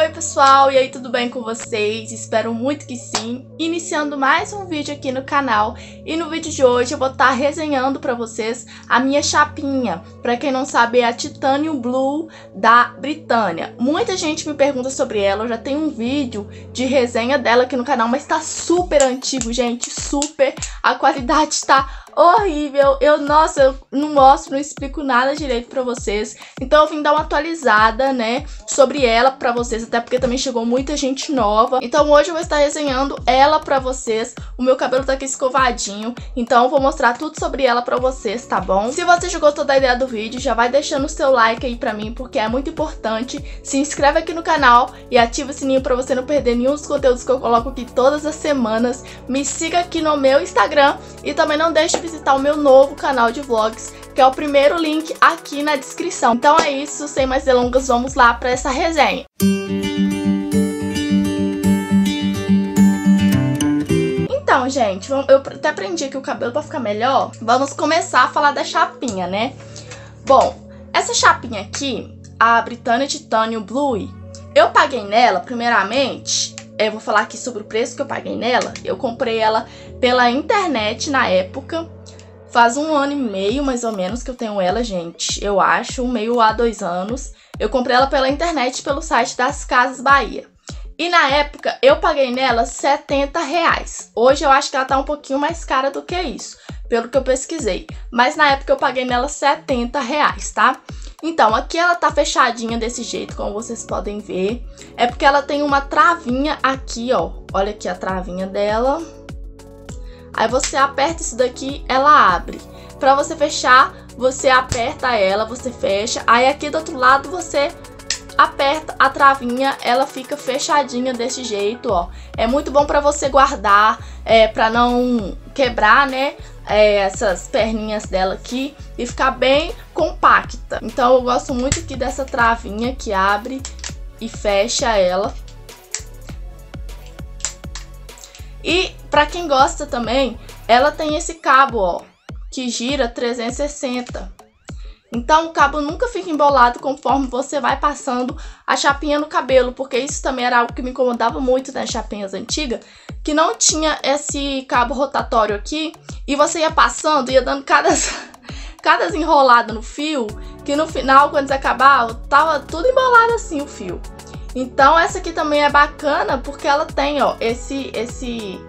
oi pessoal, e aí tudo bem com vocês? Espero muito que sim. Iniciando mais um vídeo aqui no canal e no vídeo de hoje eu vou estar tá resenhando para vocês a minha chapinha. Para quem não sabe é a Titanium Blue da Britânia. Muita gente me pergunta sobre ela, eu já tenho um vídeo de resenha dela aqui no canal, mas tá super antigo, gente, super. A qualidade tá horrível. Eu, nossa, eu não mostro, não explico nada direito pra vocês. Então eu vim dar uma atualizada, né, sobre ela pra vocês, até porque também chegou muita gente nova. Então hoje eu vou estar resenhando ela pra vocês. O meu cabelo tá aqui escovadinho, então vou mostrar tudo sobre ela pra vocês, tá bom? Se você já gostou da ideia do vídeo, já vai deixando o seu like aí pra mim, porque é muito importante. Se inscreve aqui no canal e ativa o sininho pra você não perder nenhum dos conteúdos que eu coloco aqui todas as semanas. Me siga aqui no meu Instagram e também não deixe de visitar o meu novo canal de vlogs, que é o primeiro link aqui na descrição. Então é isso, sem mais delongas, vamos lá para essa resenha. Então, gente, eu até prendi aqui o cabelo para ficar melhor. Vamos começar a falar da chapinha, né? Bom, essa chapinha aqui, a Britannia Titanium Blue, eu paguei nela, primeiramente, eu vou falar aqui sobre o preço que eu paguei nela. Eu comprei ela pela internet na época. Faz um ano e meio, mais ou menos, que eu tenho ela, gente. Eu acho, meio a dois anos. Eu comprei ela pela internet, pelo site das Casas Bahia. E na época, eu paguei nela 70 reais. Hoje eu acho que ela tá um pouquinho mais cara do que isso, pelo que eu pesquisei. Mas na época eu paguei nela 70 reais, tá? Então, aqui ela tá fechadinha desse jeito, como vocês podem ver. É porque ela tem uma travinha aqui, ó. Olha aqui a travinha dela. Aí você aperta isso daqui, ela abre. Pra você fechar, você aperta ela, você fecha. Aí aqui do outro lado você aperta a travinha, ela fica fechadinha desse jeito, ó. É muito bom pra você guardar, é, pra não quebrar, né? É, essas perninhas dela aqui e ficar bem compacta. Então eu gosto muito aqui dessa travinha que abre e fecha ela. E para quem gosta também, ela tem esse cabo, ó, que gira 360. Então o cabo nunca fica embolado conforme você vai passando a chapinha no cabelo, porque isso também era algo que me incomodava muito nas chapinhas antigas, que não tinha esse cabo rotatório aqui, e você ia passando, ia dando cada, cada enrolada no fio, que no final, quando acabava, tava tudo embolado assim o fio. Então essa aqui também é bacana porque ela tem, ó, esse esse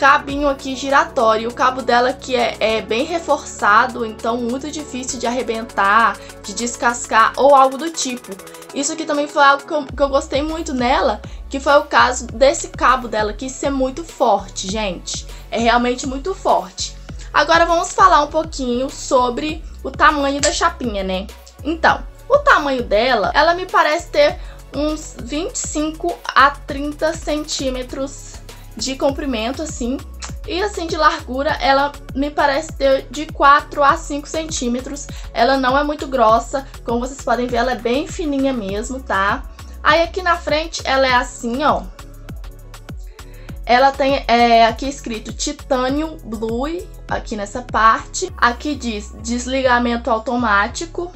cabinho aqui giratório. O cabo dela aqui é, é bem reforçado, então muito difícil de arrebentar, de descascar ou algo do tipo. Isso aqui também foi algo que eu, que eu gostei muito nela, que foi o caso desse cabo dela aqui ser muito forte, gente. É realmente muito forte. Agora vamos falar um pouquinho sobre o tamanho da chapinha, né? Então, o tamanho dela, ela me parece ter uns 25 a 30 centímetros de comprimento, assim. E assim, de largura, ela me parece ter de 4 a 5 centímetros. Ela não é muito grossa, como vocês podem ver, ela é bem fininha mesmo, tá? Aí aqui na frente, ela é assim, ó. Ela tem é, aqui escrito Titanium Blue, aqui nessa parte. Aqui diz desligamento automático.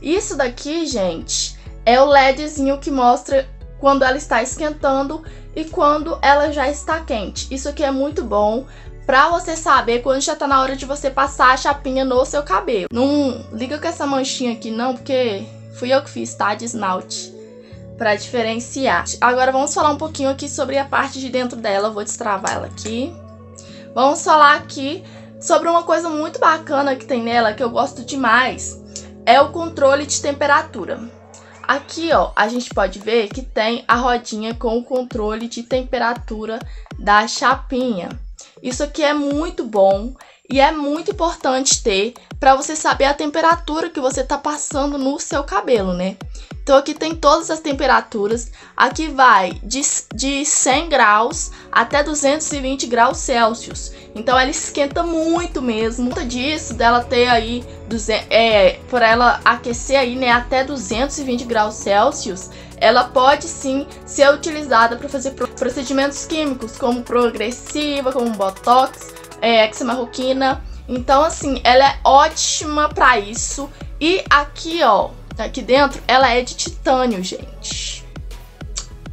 Isso daqui, gente, é o LEDzinho que mostra quando ela está esquentando e quando ela já está quente. Isso aqui é muito bom pra você saber quando já tá na hora de você passar a chapinha no seu cabelo. Não liga com essa manchinha aqui não, porque fui eu que fiz, tá? De esmalte. Pra diferenciar. Agora vamos falar um pouquinho aqui sobre a parte de dentro dela. vou destravar ela aqui. Vamos falar aqui sobre uma coisa muito bacana que tem nela, que eu gosto demais. É o controle de temperatura. Aqui, ó, a gente pode ver que tem a rodinha com o controle de temperatura da chapinha. Isso aqui é muito bom e é muito importante ter para você saber a temperatura que você tá passando no seu cabelo, né? Então aqui tem todas as temperaturas, aqui vai de, de 100 graus até 220 graus Celsius. Então ela esquenta muito mesmo. Conta disso, dela ter aí, é, por ela aquecer aí, né, até 220 graus Celsius, ela pode sim ser utilizada para fazer procedimentos químicos, como progressiva, como botox, é, exmarroquina. Então, assim, ela é ótima para isso. E aqui, ó, aqui dentro, ela é de titânio, gente.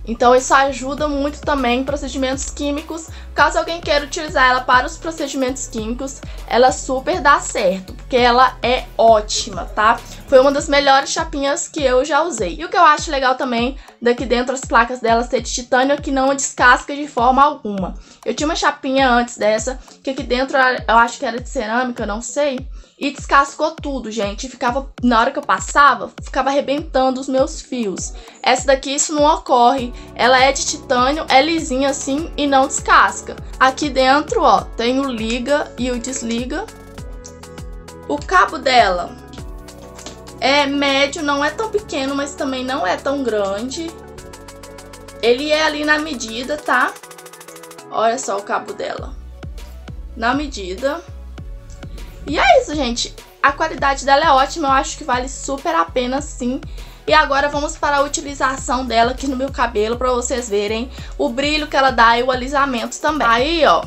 Então isso ajuda muito também em procedimentos químicos. Caso alguém queira utilizar ela para os procedimentos químicos, ela super dá certo, porque ela é ótima, tá? Foi uma das melhores chapinhas que eu já usei. E o que eu acho legal também daqui dentro as placas dela ser de titânio é que não descasca de forma alguma. Eu tinha uma chapinha antes dessa, que aqui dentro eu acho que era de cerâmica, não sei. E descascou tudo, gente. Ficava, na hora que eu passava, ficava arrebentando os meus fios. Essa daqui, isso não ocorre. Ela é de titânio, é lisinha assim e não descasca. Aqui dentro, ó, tem o liga e o desliga. O cabo dela é médio, não é tão pequeno, mas também não é tão grande. Ele é ali na medida, tá? Olha só o cabo dela. Na medida. E é isso, gente. A qualidade dela é ótima, eu acho que vale super a pena sim. E agora vamos para a utilização dela aqui no meu cabelo para vocês verem o brilho que ela dá e o alisamento também. Aí, ó,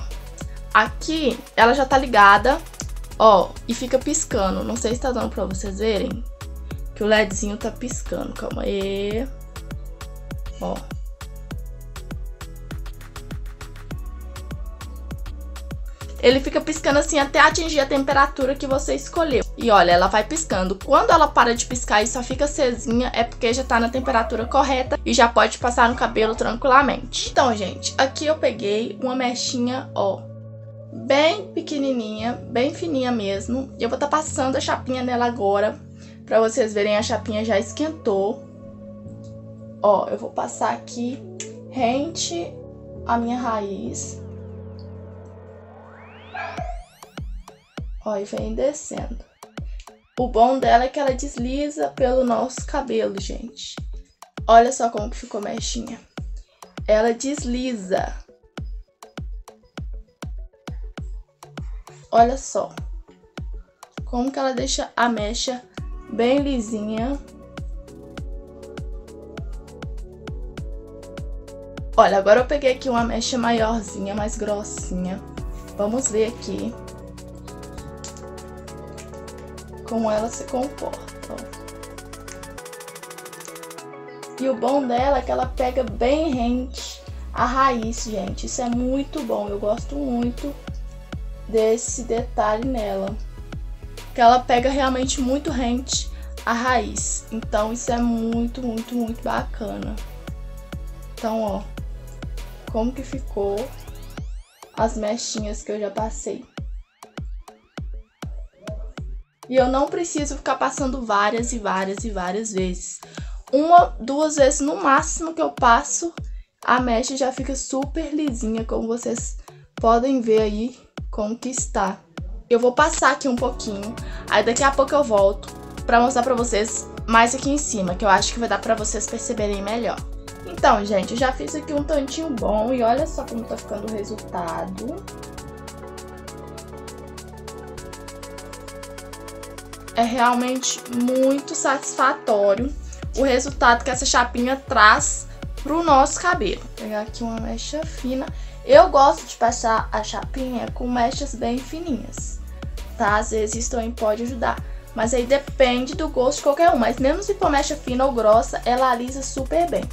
aqui ela já tá ligada, ó, e fica piscando. Não sei se tá dando pra vocês verem que o ledzinho tá piscando. Calma aí. Ó. ele fica piscando assim até atingir a temperatura que você escolheu. E olha, ela vai piscando. Quando ela para de piscar e só fica acesinha, é porque já tá na temperatura correta e já pode passar no cabelo tranquilamente. Então, gente, aqui eu peguei uma mechinha, ó, bem pequenininha, bem fininha mesmo. E eu vou estar tá passando a chapinha nela agora, pra vocês verem a chapinha já esquentou. Ó, eu vou passar aqui rente a minha raiz. Ó, e vem descendo. O bom dela é que ela desliza pelo nosso cabelo, gente. Olha só como que ficou mechinha. Ela desliza. Olha só. Como que ela deixa a mecha bem lisinha. Olha, agora eu peguei aqui uma mecha maiorzinha, mais grossinha. Vamos ver aqui como ela se comporta. E o bom dela é que ela pega bem rente a raiz, gente. Isso é muito bom. Eu gosto muito desse detalhe nela. Que ela pega realmente muito rente a raiz. Então isso é muito, muito, muito bacana. Então, ó, como que ficou as mechinhas que eu já passei. E eu não preciso ficar passando várias e várias e várias vezes. Uma, duas vezes no máximo que eu passo, a mecha já fica super lisinha, como vocês podem ver aí como que está. Eu vou passar aqui um pouquinho, aí daqui a pouco eu volto pra mostrar pra vocês mais aqui em cima, que eu acho que vai dar pra vocês perceberem melhor. Então, gente, eu já fiz aqui um tantinho bom e olha só como tá ficando o resultado. É realmente muito satisfatório o resultado que essa chapinha traz pro nosso cabelo. Vou pegar aqui uma mecha fina. Eu gosto de passar a chapinha com mechas bem fininhas, tá? Às vezes isso também pode ajudar. Mas aí depende do gosto de qualquer um. Mas mesmo se for mecha fina ou grossa, ela alisa super bem.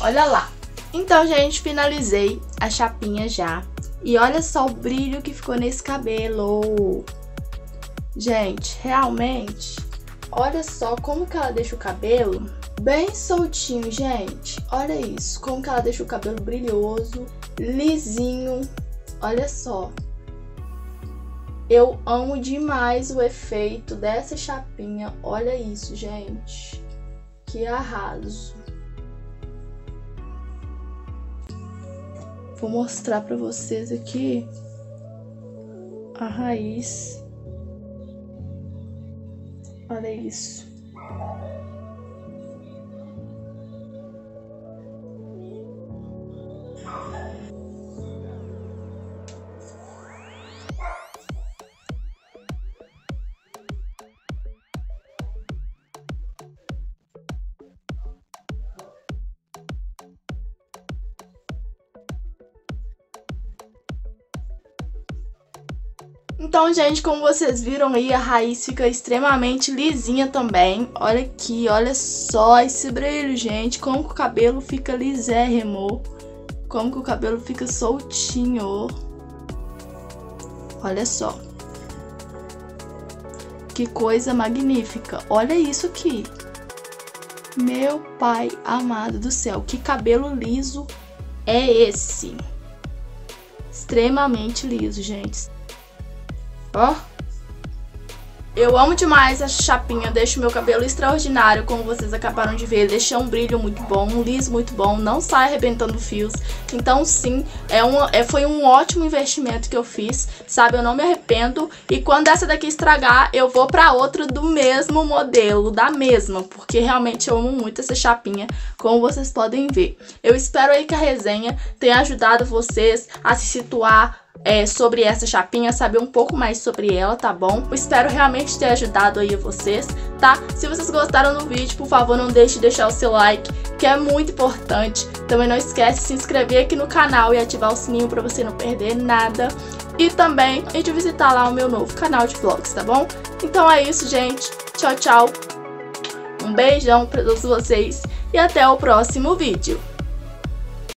Olha lá. Então, gente, finalizei a chapinha já. E olha só o brilho que ficou nesse cabelo. Gente, realmente, olha só como que ela deixa o cabelo bem soltinho, gente. Olha isso, como que ela deixa o cabelo brilhoso, lisinho. Olha só. Eu amo demais o efeito dessa chapinha. Olha isso, gente. Que arraso. Vou mostrar para vocês aqui a raiz Olha isso. Então, gente, como vocês viram aí, a raiz fica extremamente lisinha também. Olha aqui, olha só esse brilho, gente. Como que o cabelo fica lisérrimo. Como que o cabelo fica soltinho. Olha só. Que coisa magnífica. Olha isso aqui. Meu pai amado do céu, que cabelo liso é esse? Extremamente liso, gente. Ó. Eu amo demais essa chapinha, deixa o meu cabelo extraordinário, como vocês acabaram de ver, deixa um brilho muito bom, um liso muito bom, não sai arrebentando fios. Então sim, é um, é, foi um ótimo investimento que eu fiz, sabe? Eu não me arrependo e quando essa daqui estragar, eu vou pra outra do mesmo modelo, da mesma, porque realmente eu amo muito essa chapinha, como vocês podem ver. Eu espero aí que a resenha tenha ajudado vocês a se situar é, sobre essa chapinha, saber um pouco mais sobre ela, tá bom? Espero realmente ter ajudado aí vocês, tá? Se vocês gostaram do vídeo, por favor, não deixe de deixar o seu like, que é muito importante. Também não esquece de se inscrever aqui no canal e ativar o sininho para você não perder nada. E também de visitar lá o meu novo canal de vlogs, tá bom? Então é isso, gente. Tchau, tchau. Um beijão para todos vocês e até o próximo vídeo.